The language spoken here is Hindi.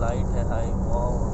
लाइट है हाई वाओ।